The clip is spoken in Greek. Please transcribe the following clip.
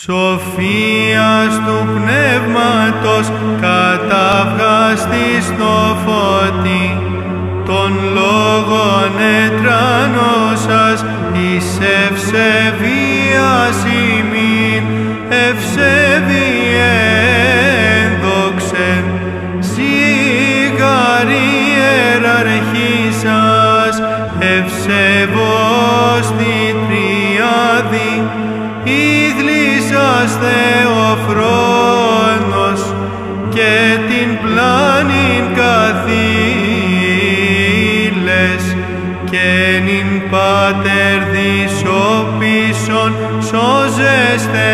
Σοφίας του Πνεύματος καταβγαστής στο φώτι, των λόγων ετρανώσας εις ευσεβίας ημίν, ευσεβιέν δόξεν, σιγαρή ιεραρχήσας, ευσεβός τη Τριάδη, ιδλήσας Θεοφρόνος και την πλάνην καθήλες και νυν Πάτερ δισοπίσον σώζεστε